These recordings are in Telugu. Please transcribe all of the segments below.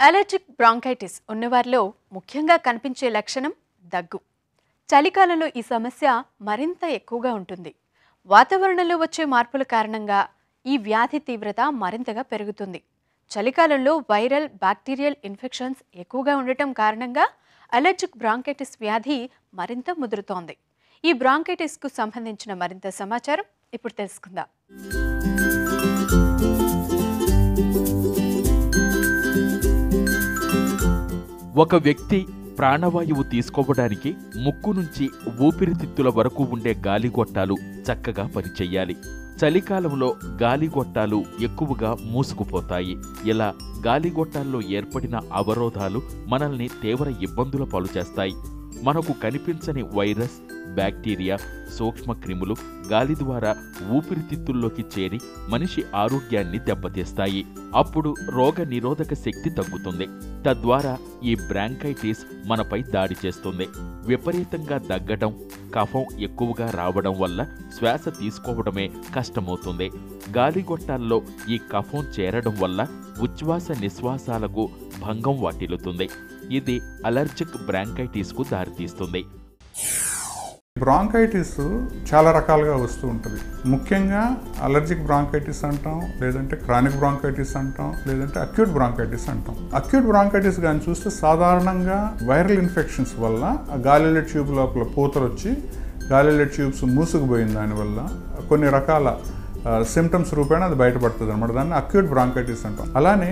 అలర్జిక్ బ్రాంకైటిస్ ఉన్నవారిలో ముఖ్యంగా కనిపించే లక్షణం దగ్గు. చలికాలంలో ఈ సమస్య మరింత ఎక్కువగా ఉంటుంది. వాతావరణంలో వచ్చే మార్పుల కారణంగా ఈ వ్యాధి తీవ్రత మరింతగా పెరుగుతుంది. చలికాలంలో వైరల్ బ్యాక్టీరియల్ ఇన్ఫెక్షన్స్ ఎక్కువగా ఉండటం కారణంగా అలర్జిక్ బ్రాంకైటిస్ వ్యాధి మరింత ముదురుతోంది. ఈ బ్రాంకైటిస్కు సంబంధించిన మరింత సమాచారం ఇప్పుడు తెలుసుకుందాం. ఒక వ్యక్తి ప్రాణవాయువు తీసుకోవడానికి ముక్కు నుంచి ఊపిరితిత్తుల వరకు ఉండే గాలిగొట్టాలు చక్కగా పనిచేయాలి. చలికాలంలో గాలిగొట్టాలు ఎక్కువగా మూసుకుపోతాయి. ఇలా గాలిగొట్టాల్లో ఏర్పడిన అవరోధాలు మనల్ని తీవ్ర ఇబ్బందుల పాలు చేస్తాయి. మనకు కనిపించని వైరస్ బ్యాక్టీరియా సూక్ష్మ క్రిములు గాలి ద్వారా ఊపిరితిత్తుల్లోకి చేరి మనిషి ఆరోగ్యాన్ని దెబ్బతీస్తాయి. అప్పుడు రోగ నిరోధక శక్తి తగ్గుతుంది. తద్వారా ఈ బ్రాంకైటిస్ మనపై దాడి చేస్తుంది. విపరీతంగా దగ్గడం కఫం ఎక్కువగా రావడం వల్ల శ్వాస తీసుకోవడమే కష్టమవుతుంది. గాలిగొట్టాల్లో ఈ కఫం చేరడం వల్ల ఉచ్ఛ్వాస నిశ్వాసాలకు భంగం వాటిల్లుతుంది. ఇది అలర్జిక్ బ్రాంకైటిస్కు దారితీస్తుంది. బ్రాంకైటిస్ చాలా రకాలుగా వస్తూ ఉంటుంది. ముఖ్యంగా అలర్జిక్ బ్రాంకైటిస్ అంటాం లేదంటే క్రానిక్ బ్రాంకైటిస్ అంటాం లేదంటే అక్యూట్ బ్రాంకైటిస్ అంటాం. అక్యూట్ బ్రాంకైటిస్ కానీ చూస్తే సాధారణంగా వైరల్ ఇన్ఫెక్షన్స్ వల్ల ఆ గాలిలో ట్యూబ్ లోపల పూతలు వచ్చి గాలిలో ట్యూబ్స్ మూసుకుపోయిన దానివల్ల కొన్ని రకాల సిమ్టమ్స్ రూపేణ అది బయటపడుతుంది అనమాట దాన్ని అక్యూట్ బ్రాంకైటిస్ అంటాం. అలానే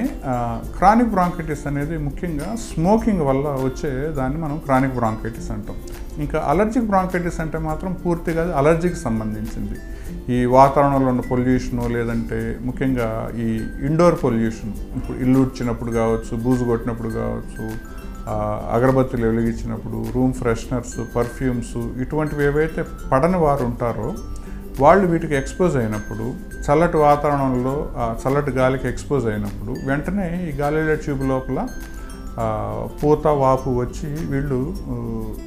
క్రానిక్ బ్రాంకైటిస్ అనేది ముఖ్యంగా స్మోకింగ్ వల్ల వచ్చే దాన్ని మనం క్రానిక్ బ్రాంకైటిస్ అంటాం. ఇంకా అలర్జిక్ బ్రాంకైటిస్ అంటే మాత్రం పూర్తిగా అది అలర్జీకి సంబంధించింది. ఈ వాతావరణంలో ఉన్న పొల్యూషను లేదంటే ముఖ్యంగా ఈ ఇండోర్ పొల్యూషన్ ఇప్పుడు ఇల్లు ఉడ్చినప్పుడు కావచ్చు బూజు కొట్టినప్పుడు కావచ్చు అగరబత్తులు వెలిగించినప్పుడు రూమ్ ఫ్రెషనర్స్ పర్ఫ్యూమ్స్ ఇటువంటివి ఏవైతే పడని వారు ఉంటారో వాళ్ళు వీటికి ఎక్స్పోజ్ అయినప్పుడు చల్లటి వాతావరణంలో చల్లటి గాలికి ఎక్స్పోజ్ అయినప్పుడు వెంటనే ఈ గాలిలో ట్యూబ్ లోపల పూత వాపు వచ్చి వీళ్ళు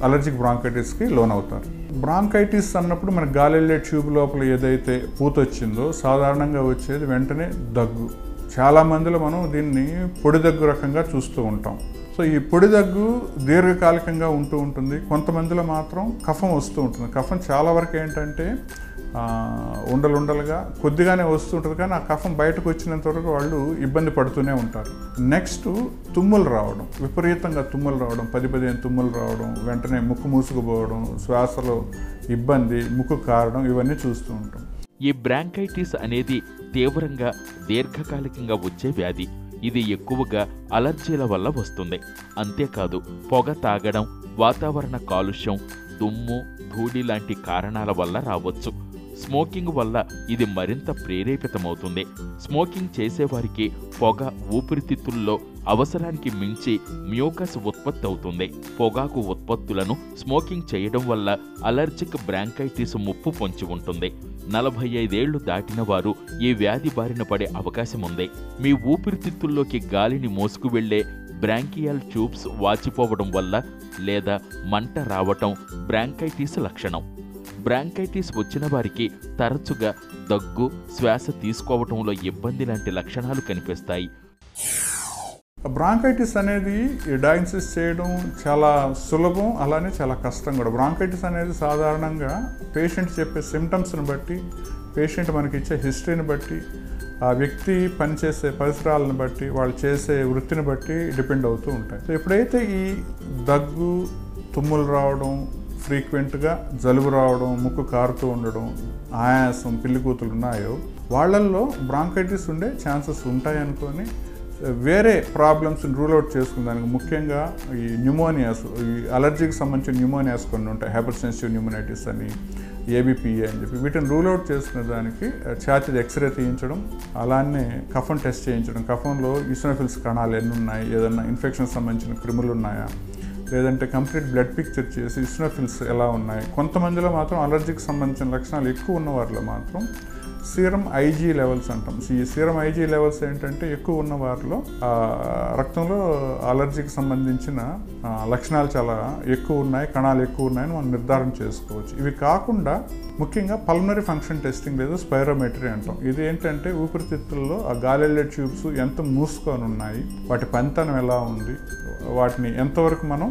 అలర్జిక్ బ్రాంకైటిస్కి లోన్ అవుతారు బ్రాంకైటిస్ అన్నప్పుడు మన గాలిలో ట్యూబ్ లోపల ఏదైతే పూత వచ్చిందో సాధారణంగా వచ్చేది వెంటనే దగ్గు. చాలా మందిలో మనం దీన్ని పొడి దగ్గు రకంగా చూస్తూ ఉంటాం. సో ఈ పొడి దగ్గు దీర్ఘకాలికంగా ఉంటూ ఉంటుంది. కొంతమందిలో మాత్రం కఫం వస్తూ ఉంటుంది. కఫం చాలా వరకు ఏంటంటే ఉండలుండలుగా ఉండలు ఉండలుగా కొద్దిగానే వస్తుంటుంది కానీ ఆ కఫం బయటకు వచ్చినంత వరకు వాళ్ళు ఇబ్బంది పడుతూనే ఉంటారు. నెక్స్ట్ తుమ్ములు రావడం. విపరీతంగా తుమ్ములు రావడం. పది పదిహేను తుమ్ములు రావడం. వెంటనే ముక్కు మూసుకుపోవడం శ్వాసలో ఇబ్బంది ముక్కు కారడం ఇవన్నీ చూస్తూ ఉంటాం. ఈ బ్రాంకైటిస్ అనేది తీవ్రంగా దీర్ఘకాలికంగా వచ్చే వ్యాధి. ఇది ఎక్కువగా అలర్జీల వల్ల వస్తుంది. అంతేకాదు పొగ తాగడం వాతావరణ కాలుష్యం దుమ్ము ధూళి లాంటి కారణాల వల్ల రావచ్చు. స్మోకింగ్ వల్ల ఇది మరింత ప్రేరేపితమవుతుంది. స్మోకింగ్ చేసేవారికి పొగ ఊపిరితిత్తుల్లో అవసరానికి మించి మ్యూకస్ ఉత్పత్తి అవుతుంది పొగాకు ఉత్పత్తులను స్మోకింగ్ చేయడం వల్ల అలర్జిక్ బ్రాంకైటిస్ ముప్పు పొంచి ఉంటుంది. నలభై ఐదేళ్ళు దాటిన వారు ఈ వ్యాధి బారిన పడే అవకాశం ఉంది మీ ఊపిరితిత్తుల్లోకి గాలిని మోసుకు వెళ్ళే బ్రాంకియల్ ట్యూబ్స్ వాచిపోవడం వల్ల లేదా మంట రావటం బ్రాంకైటిస్ లక్షణం. బ్రాంకైటిస్ వచ్చిన వారికి తరచుగా దగ్గు శ్వాస తీసుకోవటంలో ఇబ్బంది లాంటి లక్షణాలు కనిపిస్తాయి. బ్రాంకైటిస్ అనేది డయాగ్నోసిస్ చేయడం చాలా సులభం అలానే చాలా కష్టం కూడా. బ్రాంకైటిస్ అనేది సాధారణంగా పేషెంట్ చెప్పే సిమ్టమ్స్ని బట్టి పేషెంట్ మనకి ఇచ్చే హిస్టరీని బట్టి ఆ వ్యక్తి పనిచేసే పరిసరాలను బట్టి వాళ్ళు చేసే వృత్తిని బట్టి డిపెండ్ అవుతూ ఉంటాయి. సో ఎప్పుడైతే ఈ దగ్గు తుమ్ములు రావడం ఫ్రీక్వెంట్గా జలుబు రావడం ముక్కు కారుతూ ఉండడం ఆయాసం పిల్లి కూతులు ఉన్నాయో వాళ్ళల్లో బ్రాంకైటిస్ ఉండే ఛాన్సెస్ ఉంటాయనుకొని వేరే ప్రాబ్లమ్స్ని రూల్ అవుట్ చేసుకునేదానికి ముఖ్యంగా ఈ న్యూమోనియాస్ ఈ అలర్జీకి సంబంధించిన న్యూమోనియాస్ కొన్ని ఉంటాయి. హైపర్ సెన్సిటివ్ న్యూమోనైటిస్ అని ఏబిపిఏ అని చెప్పి. వీటిని రూల్ అవుట్ చేసుకునే దానికి ఛాతీ ఎక్స్రే తీయించడం అలానే కఫన్ టెస్ట్ చేయించడం. కఫన్లో ఇసోనోఫిల్స్ కణాలు ఎన్ని ఉన్నాయి ఏదన్నా ఇన్ఫెక్షన్ సంబంధించిన క్రిములు ఉన్నాయా? లేదంటే కంప్లీట్ బ్లడ్ పిక్చర్ చేసి ఇస్నోఫిల్స్ ఎలా ఉన్నాయి? కొంతమందిలో మాత్రం అలర్జీకి సంబంధించిన లక్షణాలు ఎక్కువ ఉన్న వారిలో మాత్రం సీరం ఐజీ లెవెల్స్ అంటాం. ఈ సీరం ఐజీ లెవెల్స్ ఏంటంటే ఎక్కువ ఉన్న వారిలో రక్తంలో అలర్జీకి సంబంధించిన లక్షణాలు చాలా ఎక్కువ ఉన్నాయి కణాలు ఎక్కువ ఉన్నాయని మనం నిర్ధారణ చేసుకోవచ్చు. ఇవి కాకుండా ముఖ్యంగా పల్మరీ ఫంక్షన్ టెస్టింగ్ లేదా స్పైరోమెట్రీ అంటాం. ఇది ఏంటంటే ఊపిరితిత్తుల్లో ఆ గాలి ట్యూబ్స్ ఎంత మూసుకొని ఉన్నాయి వాటి పనితనం ఎలా ఉంది వాటిని ఎంతవరకు మనం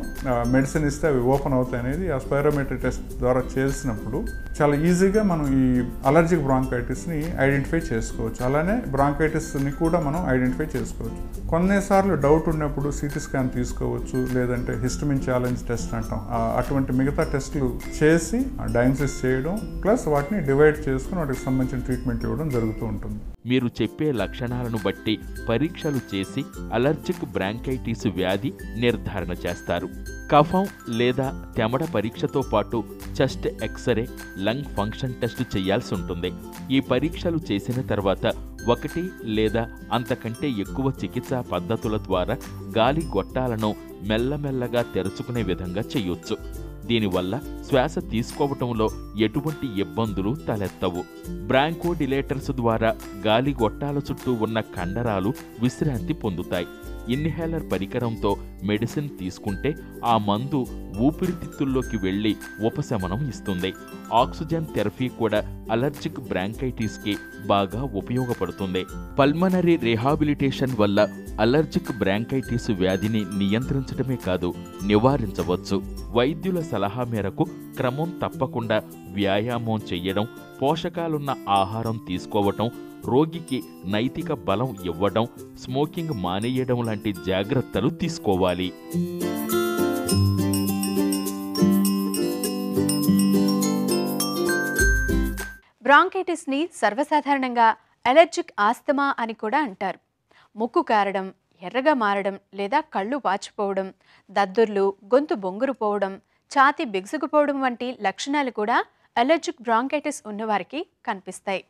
మెడిసిన్ ఇస్తే అవి ఓపెన్ అవుతాయి అనేది ఆ స్పైరోమెట్రీ టెస్ట్ ద్వారా చేసినప్పుడు చాలా ఈజీగా మనం ఈ అలర్జిక్ బ్రాంకైటిస్ని ఐడెంటిఫై చేసుకోవచ్చు. అలానే బ్రాంకైటిస్ని కూడా మనం ఐడెంటిఫై చేసుకోవచ్చు. కొన్నిసార్లు డౌట్ ఉన్నప్పుడు సిటీ స్కాన్ తీసుకోవచ్చు లేదంటే హిస్టమిన్ ఛాలెంజ్ టెస్ట్ అంటాం. అటువంటి మిగతా టెస్టులు చేసి డయాగ్నోసిస్ చేయడం ప్లస్ వాటిని డివైడ్ చేసుకుని వాటికి సంబంధించిన ట్రీట్మెంట్ ఇవ్వడం జరుగుతూ ఉంటుంది. మీరు చెప్పే లక్షణాలను బట్టి పరీక్షలు చేసి అలర్జిక్ బ్రాంకైటిస్ వ్యాధి నిర్ధారణ చేస్తారు. కఫం లేదా తెమడ పరీక్షతో పాటు chest X-ray lung function test చేయాల్సి ఉంటుంది. ఈ పరీక్షలు చేసిన తర్వాత ఒకటి లేదా అంతకంటే ఎక్కువ చికిత్సా పద్ధతుల ద్వారా గాలి గొట్టాలను మెల్లమెల్లగా తెరుచుకునే విధంగా చేయొచ్చు. దీనివల్ల శ్వాస తీసుకోవటంలో ఎటువంటి ఇబ్బందులు తలెత్తవు. బ్రాంకోడిలేటర్స్ ద్వారా గాలి గొట్టాల చుట్టూ ఉన్న కండరాలు విశ్రాంతి పొందుతాయి. ఇన్హేలర్ పరికరంతో మెడిసిన్ తీసుకుంటే ఆ మందు ఊపిరితిత్తుల్లోకి వెళ్ళి ఉపశమనం ఇస్తుంది. ఆక్సిజన్ థెరపీ కూడా అలర్జిక్ బ్రాంకైటిస్కి బాగా ఉపయోగపడుతుంది. పల్మనరీ రిహాబిలిటేషన్ వల్ల అలర్జిక్ బ్రాంకైటిస్ వ్యాధిని నియంత్రించడమే కాదు నివారించవచ్చు. వైద్యుల సలహా మేరకు క్రమం తప్పకుండా వ్యాయామం చేయడం పోషకాలున్న ఆహారం తీసుకోవటం రోగికి నైతిక బలం ఇవ్వడం స్మోకింగ్ మానేయడం లాంటి జాగ్రత్తలు తీసుకోవాలి. బ్రాంకైటిస్ని సర్వసాధారణంగా అలర్జిక్ ఆస్తమా అని కూడా అంటారు. ముక్కు కారడం ఎర్రగా మారడం లేదా కళ్ళు వాచిపోవడం దద్దుర్లు గొంతు బొంగురుపోవడం ఛాతి బిగుసుకుపోవడం వంటి లక్షణాలు కూడా అలర్జిక్ బ్రాంకైటిస్ ఉన్నవారికి కనిపిస్తాయి.